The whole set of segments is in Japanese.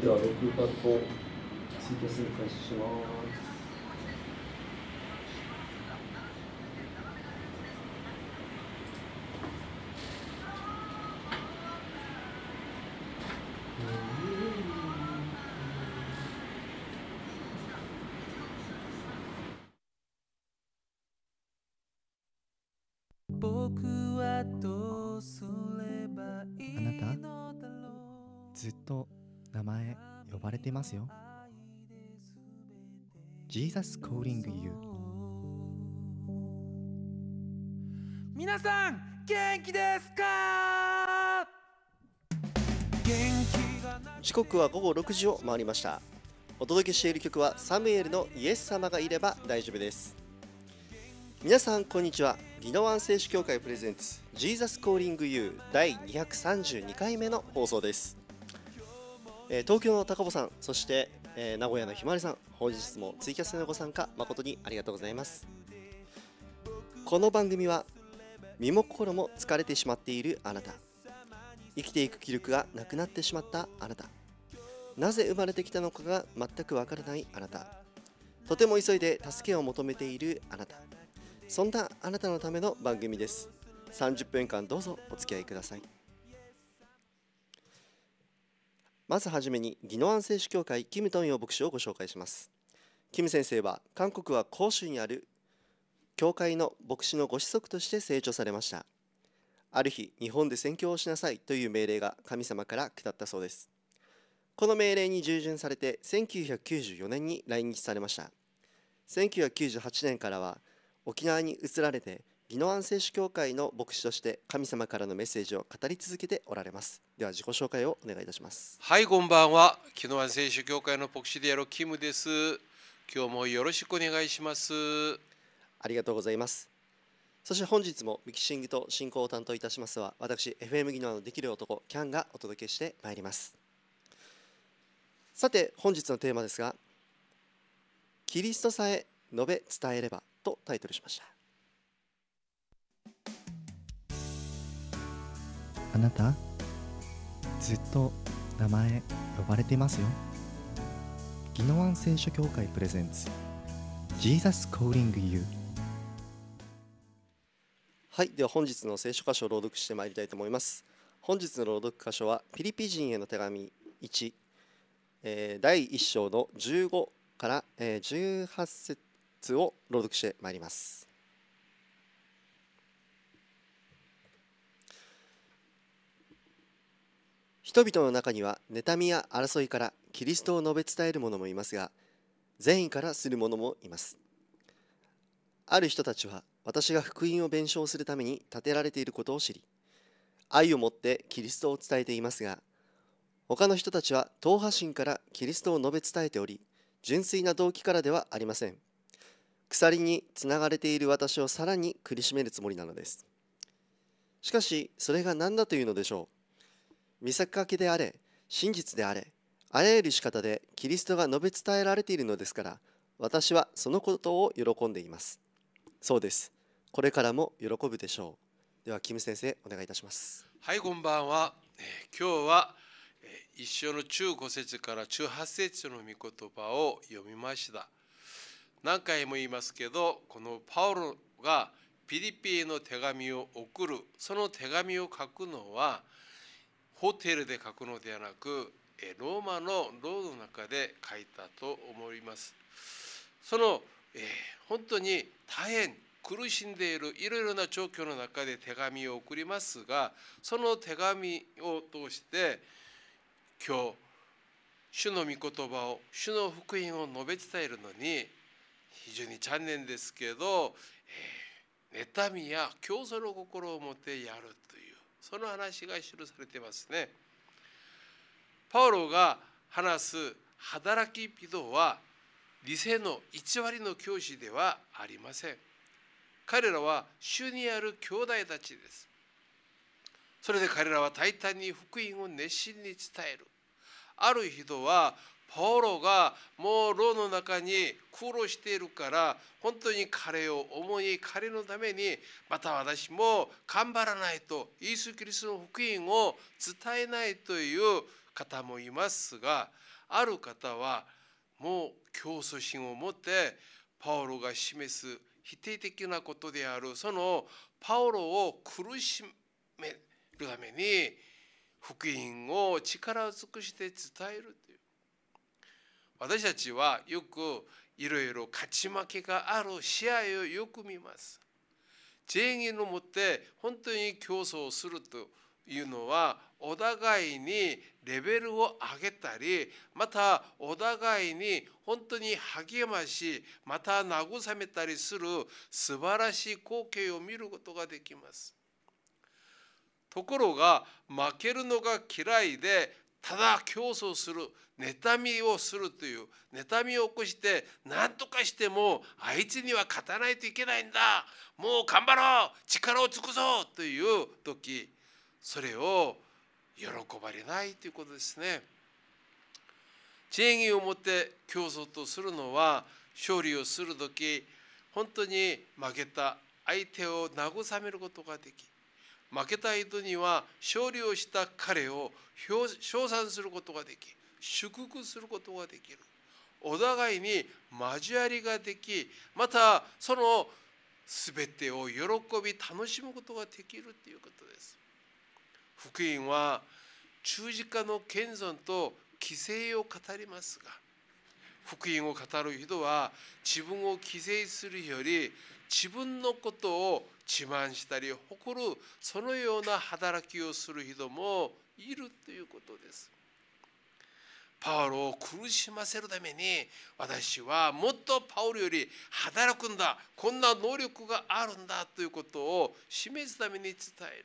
では録画とツイキャスに開始します。ますよ。Jesus calling you. 皆さん元気ですか？時刻は午後6時を回りました。お届けしている曲はサムエルのイエス様がいれば大丈夫です。皆さんこんにちは。宜野湾聖主教会プレゼンツ Jesus Calling You 第232回目の放送です、えー東京の高保さんそして、えー名古屋のひまわりさん本日もツイキャスのご参加誠にありがとうございます。この番組は身も心も疲れてしまっているあなた。生きていく気力がなくなってしまったあなた。なぜ生まれてきたのかが全くわからないあなた。とても急いで助けを求めているあなた。そんなあなたのための番組です。30分間どうぞお付き合いください。まずはじめに宜野湾聖主教会キムトンヨ牧師をご紹介します。キム先生は韓国は広州にある教会の牧師のご子息として成長されました。ある日日本で宣教をしなさいという命令が神様から下ったそうです。この命令に従順されて1994年に来日されました。1998年からは沖縄に移られて宜野湾聖主教会の牧師として神様からのメッセージを語り続けておられますでは自己紹介をお願いいたしますはい、こんばんは。木の湾聖書教会の牧師であるキムです。今日もよろしくお願いします。ありがとうございますそして本日もミキシングと進行を担当いたしますは私 FM 宜野湾のできる男キャンがお届けしてまいりますさて本日のテーマですがキリストさえ述べ伝えればとタイトルしましたあなたずっと名前呼ばれてますよ。宜野湾聖書教会プレゼンツ。Jesus calling you はいでは本日の聖書箇所を朗読してまいりたいと思います。本日の朗読箇所はピリピ人への手紙1、えー第1章の15から、えー18節を朗読してまいります。人々の中には妬みや争いからキリストを述べ伝える者もいますが善意からする者もいます。ある人たちは私が福音を弁償するために立てられていることを知り愛を持ってキリストを伝えていますが他の人たちは党派心からキリストを述べ伝えており純粋な動機からではありません。鎖につながれている私をさらに苦しめるつもりなのです。しかしそれが何だというのでしょう？見せかけであれ真実であれあらゆる仕方でキリストが述べ伝えられているのですから私はそのことを喜んでいます。そうです。これからも喜ぶでしょう。ではキム先生お願いいたします。はい、こんばんは。えー今日はえー一章の中5節から中8節の御言葉を読みました。何回も言いますけど、このパウロがピリピへの手紙を送る、その手紙を書くのはホテルで書くのではなく、ローマの牢の中で書いたと思います。その、えー本当に大変苦しんでいるいろいろな状況の中で手紙を送りますがその手紙を通して今日主の御言葉を主の福音を述べ伝えるのに非常に残念ですけど、えー妬みや競争の心を持ってやるとその話が記されてますね。パウロが話す働き人は理性の1割の教師ではありません。彼らは主にある兄弟たちです。それで彼らは大胆に福音を熱心に伝える。ある人はパウロがもう牢の中に苦労しているから本当に彼を思い彼のためにまた私も頑張らないとイエス・キリストの福音を伝えないという方もいますがある方はもう競争心を持ってパウロが示す否定的なことであるそのパウロを苦しめるために福音を力尽くして伝えるという。私たちはよくいろいろ勝ち負けがある試合をよく見ます。正義のもって本当に競争するというのはお互いにレベルを上げたりまたお互いに本当に励ましまた慰めたりする素晴らしい光景を見ることができます。ところが負けるのが嫌いでただ競争する妬みをするという妬みを起こして何とかしてもあいつには勝たないといけないんだもう頑張ろう力を尽くそうという時それを喜ばれないということですね。知恵を持って競争とするのは勝利をする時本当に負けた相手を慰めることができ負けた人には勝利をした彼を称賛することができ祝福することができる。お互いに交わりができまたその全てを喜び楽しむことができるということです。福音は十字架の謙遜と規制を語りますが福音を語る人は自分を規制するより自分のことを自慢したり誇るそのような働きをする人もいるということです。パウロを苦しませるために私はもっとパウロより働くんだこんな能力があるんだということを示すために伝える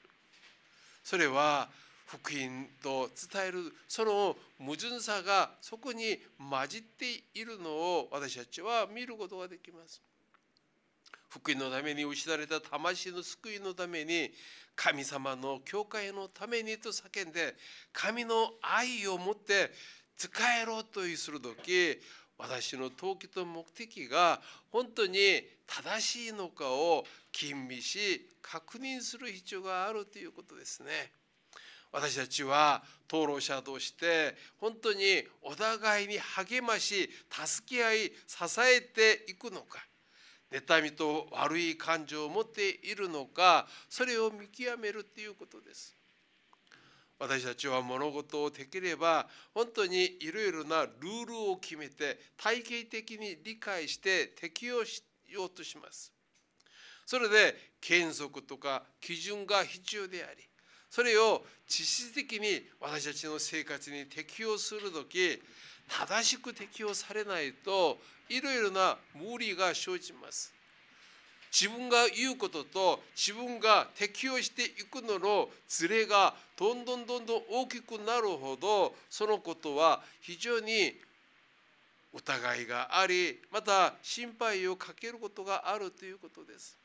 それは福音と伝えるその矛盾さがそこに混じっているのを私たちは見ることができます。福音のために失われた魂の救いのために神様の教会のためにと叫んで神の愛を持って使えろとする時私の動機と目的が本当に正しいのかを吟味し確認する必要があるということですね。私たちは討論者として本当にお互いに励まし助け合い支えていくのか妬みと悪い感情を持っているのかそれを見極めるということです。私たちは物事をできれば本当にいろいろなルールを決めて体系的に理解して適用しようとします。それで原則とか基準が必要でありそれを実質的に私たちの生活に適用する時正しく適用されないといろいろな無理が生じます自分が言うことと自分が適用していくののズレがどんどんどんどん大きくなるほどそのことは非常に疑いがありまた心配をかけることがあるということです。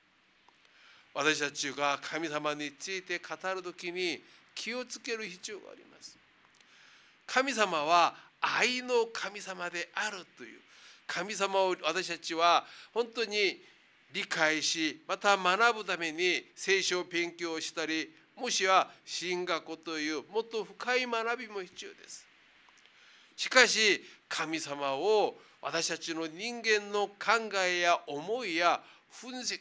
私たちが神様について語る時に気をつける必要があります神様は愛の神様であるという神様を私たちは本当に理解しまた学ぶために聖書を勉強したりもしは進学というもっと深い学びも必要ですしかし神様を私たちの人間の考えや思いや分析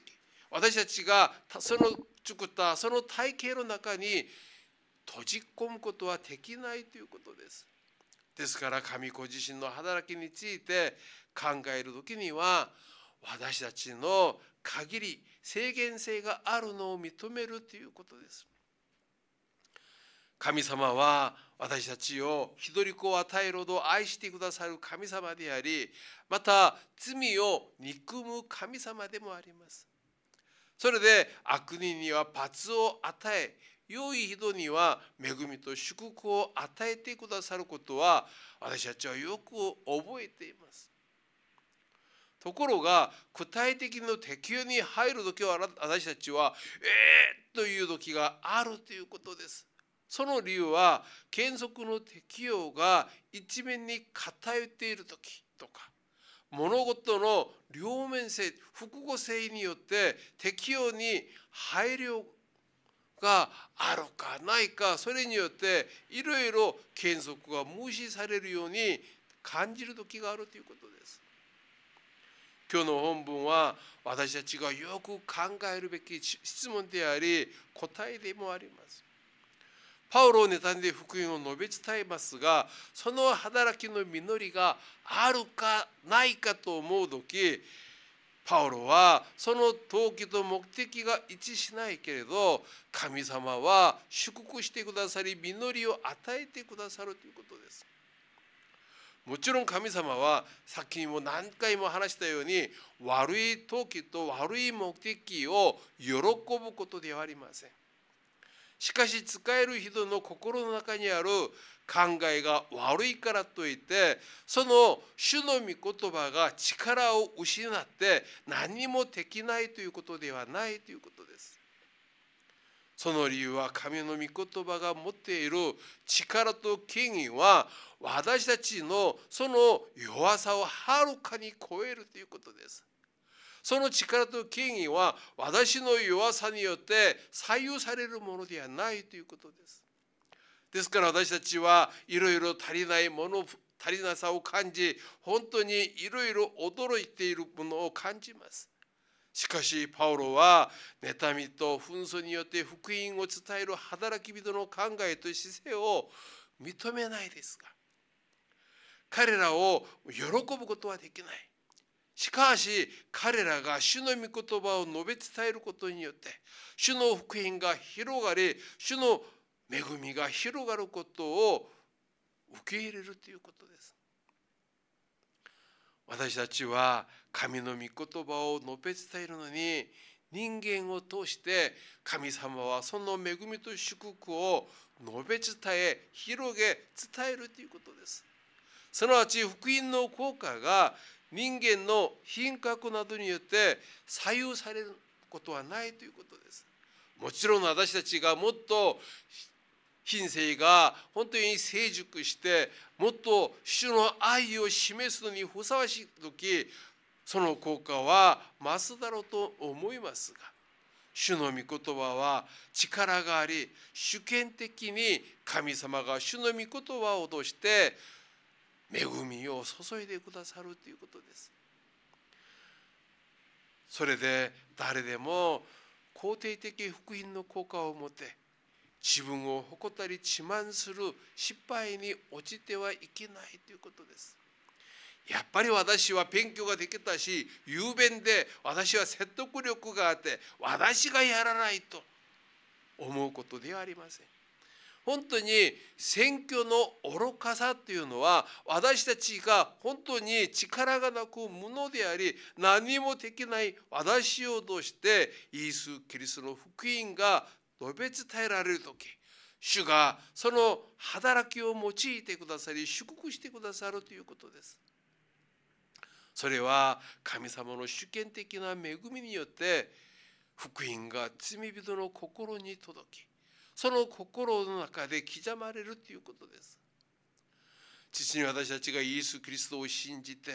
私たちがその作ったその体系の中に閉じ込むことはできないということです。ですから神子自身の働きについて考える時には私たちの限り制限性があるのを認めるということです。神様は私たちを一人子を与えるほど愛してくださる神様でありまた罪を憎む神様でもあります。それで悪人には罰を与え良い人には恵みと祝福を与えてくださることは私たちはよく覚えています。ところが具体的な適用に入る時は私たちは「えー!」という時があるということです。その理由は原則の適用が一面に偏っている時とか物事の両面性複合性によって適用に配慮があるかないかそれによっていろいろ原則が無視されるように感じる時があるということです。今日の本文は私たちがよく考えるべき質問であり答えでもあります。パウロをネタで福音を述べ伝えますがその働きの実りがあるかないかと思う時パウロはその動機と目的が一致しないけれど神様は祝福してくださり実りを与えてくださるということです。もちろん神様はさっきにも何回も話したように悪い時と悪い目的を喜ぶことではありません。しかし使える人の心の中にある考えが悪いからといってその主の御言葉が力を失って何もできないということではないということです。その理由は神の御言葉が持っている力と権威は私たちのその弱さをはるかに超えるということです。その力と権威は私の弱さによって左右されるものではないということです。ですから私たちはいろいろ足りないもの足りなさを感じ本当にいろいろ驚いているものを感じます。しかしパウロは妬みと紛争によって福音を伝える働き人の考えと姿勢を認めないですが彼らを喜ぶことはできないしかし彼らが主の御言葉を述べ伝えることによって主の福音が広がり主の恵みが広がることを受け入れるということです。私たちは神の御言葉を述べ伝えるのに人間を通して神様はその恵みと祝福を述べ伝え広げ伝えるということです。すなわち福音の効果が人間の品格などによって左右されることはないということです。もちろん私たちがもっと品性が本当に成熟してもっと主の愛を示すのにふさわしい時その効果は増すだろうと思いますが主の御言葉は力があり主権的に神様が主の御言葉を通して恵みを注いでくださるということです。それで誰でも肯定的福音の効果を持って自分を誇ったり自慢する失敗に落ちてはいけないということです。やっぱり私は勉強ができたし雄弁で私は説得力があって私がやらないと思うことではありません。本当に選挙の愚かさというのは私たちが本当に力がなく無能であり何もできない私を通してイエス・キリストの福音が述べ伝えられる時主がその働きを用いてくださり祝福してくださるということです。それは神様の主権的な恵みによって福音が罪人の心に届きその心の中で刻まれるということです父に私たちがイエス・キリストを信じて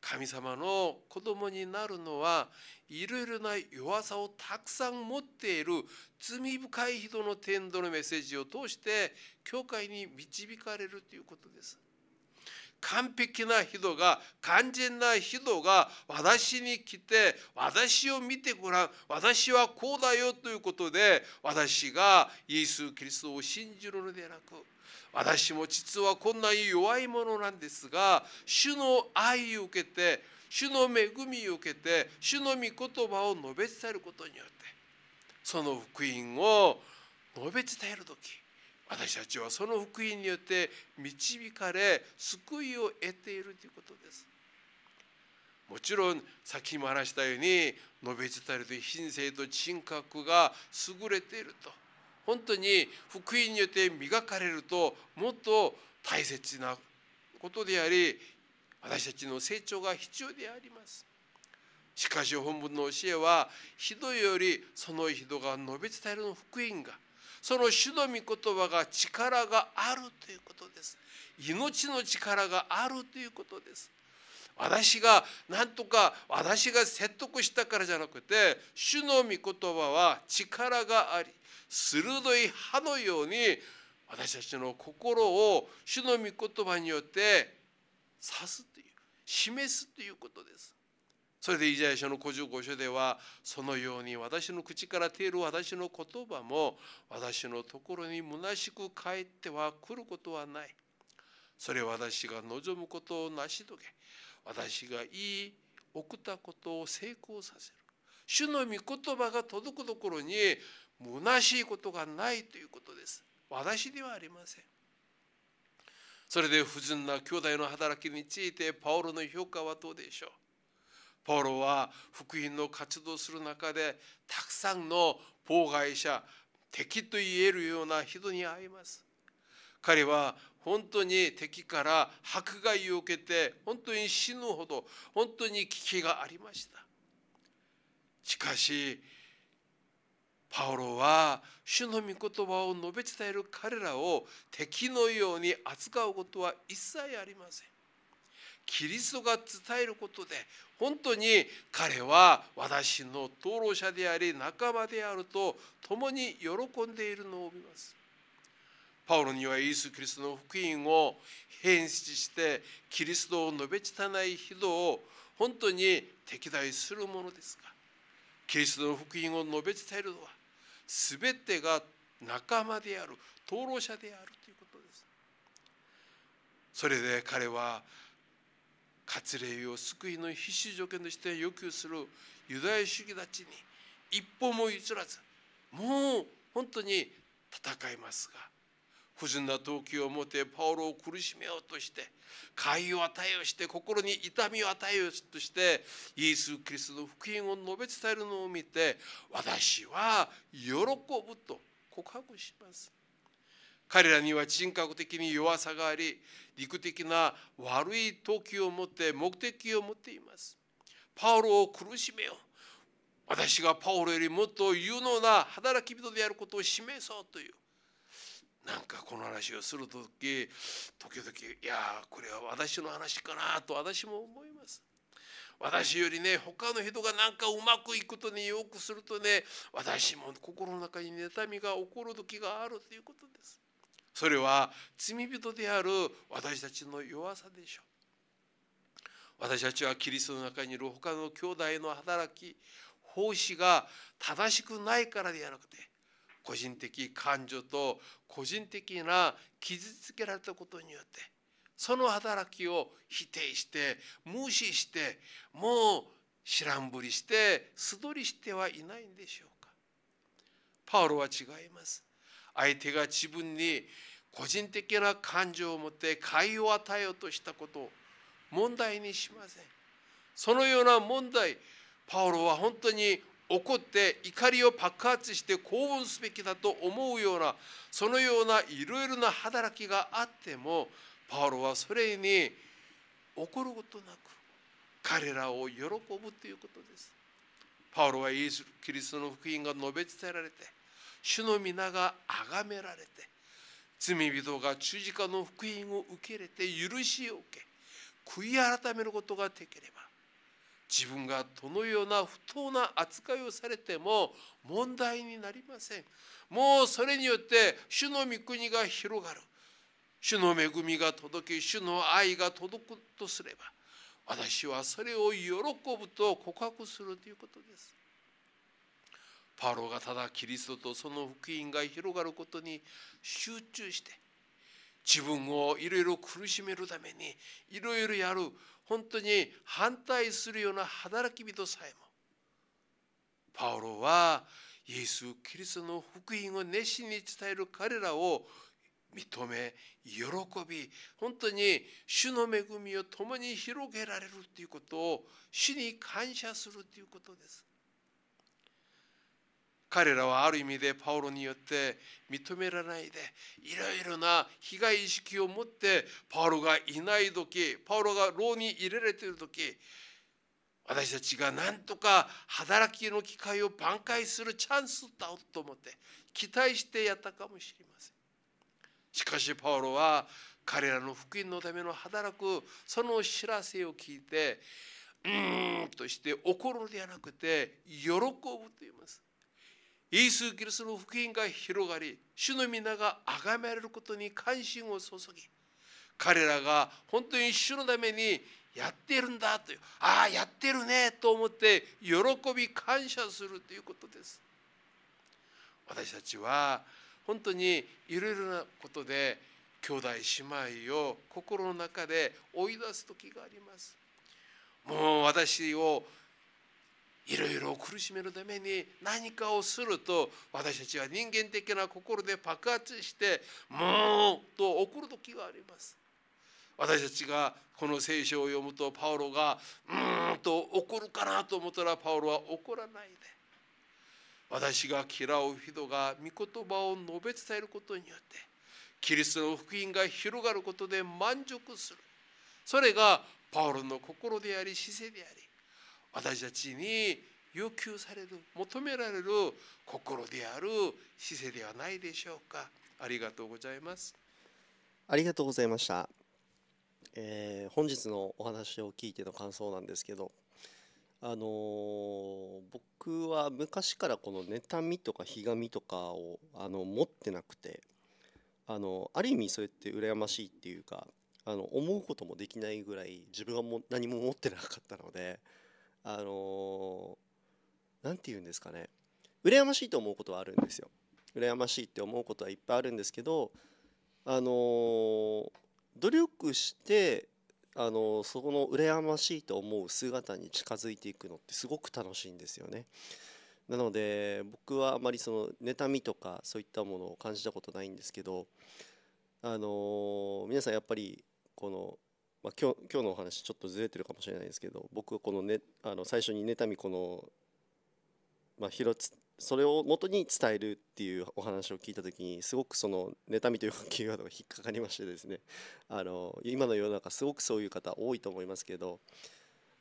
神様の子供になるのはいろいろな弱さをたくさん持っている罪深い人の天道のメッセージを通して教会に導かれるということです。完璧な人が完全な人が私に来て私を見てごらん私はこうだよということで私がイエス・キリストを信じるのではなく私も実はこんなに弱いものなんですが主の愛を受けて主の恵みを受けて主の御言葉を述べ伝えることによってその福音を述べ伝える時私たちはその福音によって導かれ救いを得ているということです。もちろんさっきも話したように述べ伝えると品性と人格が優れていると本当に福音によって磨かれるともっと大切なことであり私たちの成長が必要であります。しかし本文の教えは人よりその人が述べ伝えるの福音がその主の御言葉が力があるということです命の力があるということです私が何とか私が説得したからじゃなくて主の御言葉は力があり鋭い歯のように私たちの心を主の御言葉によって指すという示すということです。それでイザヤ書の55章ではそのように私の口から出る私の言葉も私のところに虚しく帰っては来ることはない。それは私が望むことを成し遂げ私が言い送ったことを成功させる。主の御言葉が届くところに虚しいことがないということです。私ではありません。それで不純な兄弟の働きについてパオロの評価はどうでしょう？パオロは福音の活動する中でたくさんの妨害者敵と言えるような人に会います彼は本当に敵から迫害を受けて本当に死ぬほど本当に危機がありましたしかしパオロは主の御言葉を述べ伝える彼らを敵のように扱うことは一切ありません。キリストが伝えることで本当に彼は私の登録者であり仲間であると共に喜んでいるのを見ます。パウロにはイエス・キリストの福音を変質してキリストを述べ伝ない人を本当に敵対するものですがキリストの福音を述べ伝えるのは全てが仲間である登録者であるということですそれで彼は割礼を救いの必須条件として要求するユダヤ主義たちに一歩も譲らずもう本当に戦いますが不純な動機を持ってパオロを苦しめようとして快を与えようして心に痛みを与えようとしてイエス・キリストの福音を述べ伝えるのを見て私は喜ぶと告白します。彼らには人格的に弱さがあり陸的な悪い動機を持って目的を持っていますパオロを苦しめよ私がパオロよりもっと有能な働き人であることを示そうというなんかこの話をする時時々いやこれは私の話かなと私も思います。私よりね他の人がなんかうまくいくことねよくするとね私も心の中に妬みが起こる時があるということです。それは罪人である私たちの弱さでしょう。私たちはキリストの中にいる他の兄弟の働き奉仕が正しくないからではなくて個人的感情と個人的な傷つけられたことによってその働きを否定して無視してもう知らんぶりして素通りしてはいないんでしょうかパウロは違います相手が自分に個人的な感情を持って快を与えようとしたことを問題にしませんそのような問題パウロは本当に怒って怒りを爆発して興奮すべきだと思うようなそのようないろいろな働きがあってもパウロはそれに怒ることなく彼らを喜ぶということです。パウロはイエス・キリストの福音が述べ伝えられて主の皆が崇められて罪人が十字架の福音を受け入れて許しを受け悔い改めることができれば自分がどのような不当な扱いをされても問題になりません。もうそれによって主の御国が広がる。主の恵みが届き主の愛が届くとすれば私はそれを喜ぶと告白するということです。パウロがただキリストとその福音が広がることに集中して自分をいろいろ苦しめるためにいろいろやる本当に反対するような働き人さえもパウロはイエス・キリストの福音を熱心に伝える彼らを認め喜び本当に主の恵みを共に広げられるということを主に感謝するということです。彼らはある意味でパウロによって認められないでいろいろな被害意識を持ってパウロがいない時パウロが牢に入れられている時私たちが何とか働きの機会を挽回するチャンスだと思って期待してやったかもしれませんしかしパウロは彼らの福音のための働くその知らせを聞いてうーんとして怒るのではなくて喜ぶと言います。イエス・キリストの福音が広がり主の皆が崇められることに関心を注ぎ彼らが本当に主のためにやっているんだというああやってるねと思って喜び感謝するということです私たちは本当にいろいろなことで兄弟姉妹を心の中で追い出す時がありますもう私をいろいろ苦しめるために何かをすると私たちは人間的な心で爆発してもうと怒る時があります。私たちがこの聖書を読むとパウロがうーんと怒るかなと思ったらパウロは怒らないで。私が嫌う人が御言葉を述べ伝えることによってキリストの福音が広がることで満足する。それがパウロの心であり姿勢であり私たちに要求される求められる心である姿勢ではないでしょうか。ありがとうございます。ありがとうございました、えー本日のお話を聞いての感想なんですけどあのー僕は昔からこの妬みとかひがみとかをあの持ってなくてあのある意味そうやって羨ましいっていうかあの思うこともできないぐらい自分はも何も持ってなかったのであのーて言うんですかね羨ましいと思うことはあるんですよ羨ましいって思うことはいっぱいあるんですけどあのー努力してあのーそこの羨ましいと思う姿に近づいていくのってすごく楽しいんですよね。なので僕はあまりその妬みとかそういったものを感じたことないんですけどあの皆さんやっぱりこの、まあ、今日今日のお話ちょっとずれてるかもしれないですけど僕はこの,、ね、あの最初に妬みこの、まあ、つそれを元に伝えるっていうお話を聞いた時にすごくその妬みというキーワードが引っかかりましてですね。あの今の世の中すごくそういう方多いと思いますけど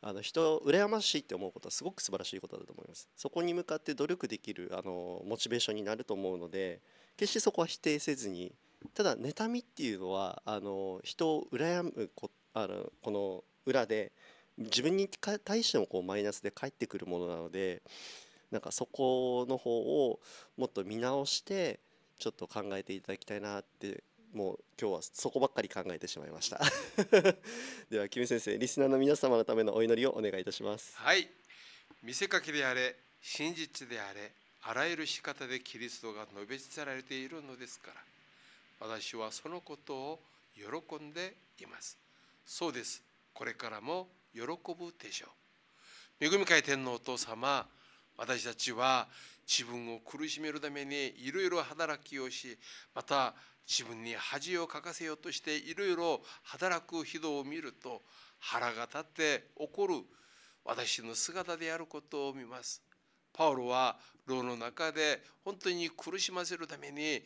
あの人を羨ましいって思うことはすごく素晴らしいことだと思います。そこに向かって努力できるあのモチベーションになると思うので決してそこは否定せずにただ妬みっていうのはあの人を羨むことあのこの裏で自分に対してもこうマイナスで返ってくるものなのでなんかそこの方をもっと見直してちょっと考えていただきたいなってもう今日はそこばっかり考えてしまいました。ではキム先生リスナーの皆様のためのお祈りをお願いいたします。はい。見せかけであれ真実であれあらゆる仕方でキリストが述べ伝えられているのですから私はそのことを喜んでいます。そうです。これからも喜ぶでしょう。恵み会天のお父様私たちは自分を苦しめるためにいろいろ働きをしまた自分に恥をかかせようとしていろいろ働く人を見ると腹が立って怒る私の姿であることを見ます。パウロは牢の中で本当に苦しませるために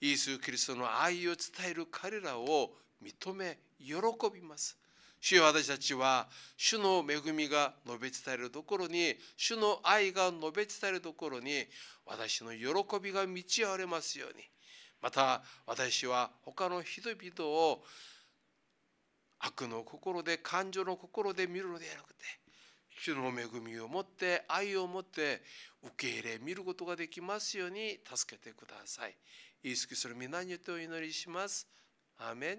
イエス・キリストの愛を伝える彼らを認め喜びます主よ私たちは主の恵みが述べ伝えるところに主の愛が述べ伝えるところに私の喜びが満ち溢れますようにまた私は他の人々を悪の心で感情の心で見るのではなくて主の恵みを持って愛を持って受け入れ見ることができますように助けてください。イエス・キスの皆によってお祈りします。アメン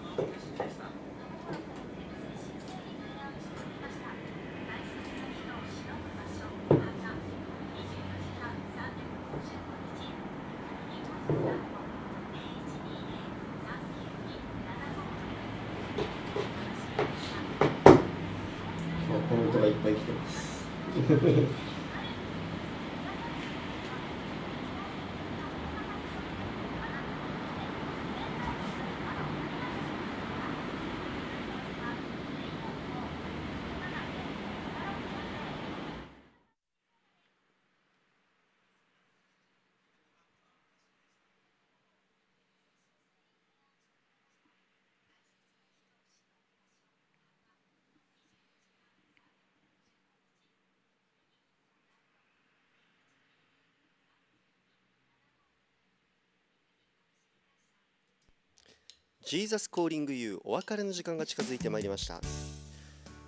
Jesus Calling You お別れの時間が近づいてまいりました、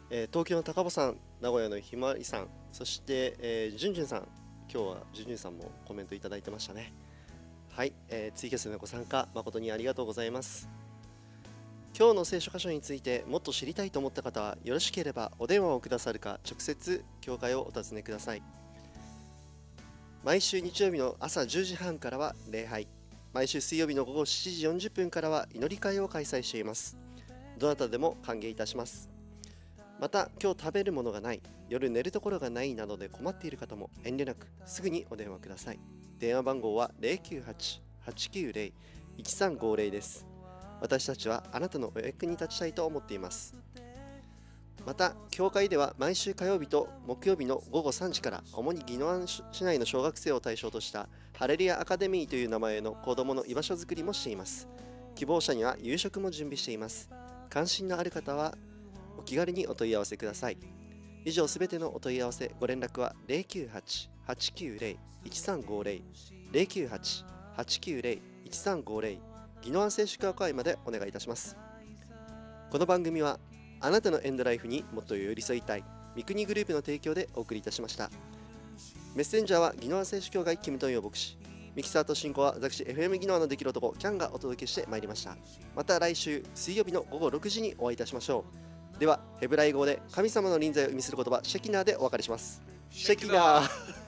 えー東京の高保さん名古屋のひまわりさんそして、えー、じゅんじゅんさん今日はじゅんじゅんさんもコメントいただいてましたね。はい、えーツイキャスのご参加誠にありがとうございます。今日の聖書箇所についてもっと知りたいと思った方はよろしければお電話をくださるか直接教会をお尋ねください。毎週日曜日の朝10時半からは礼拝。毎週水曜日の午後7時40分からは祈り会を開催しています。どなたでも歓迎いたします。また今日食べるものがない夜寝るところがないなどで困っている方も遠慮なくすぐにお電話ください。電話番号は098-890-1350です。私たちはあなたのお役に立ちたいと思っています。また教会では毎週火曜日と木曜日の午後3時から主に宜野湾市内の小学生を対象としたハレリアアカデミーという名前の子どもの居場所づくりもしています。希望者には夕食も準備しています。関心のある方はお気軽にお問い合わせください。以上すべてのお問い合わせご連絡は098-890-1350 098-890-1350宜野湾聖主教会までお願いいたします。この番組はあなたのエンドライフにもっと寄り添いたい。三国グループの提供でお送りいたしました。メッセンジャーは宜野湾聖主教会キムトンヨ牧師ミキサーと進行は私 FM 宜野湾のできる男キャンがお届けしてまいりました。また来週水曜日の午後6時にお会いいたしましょう。ではヘブライ語で神様の臨在を意味する言葉シェキナーでお別れします。シェキナー。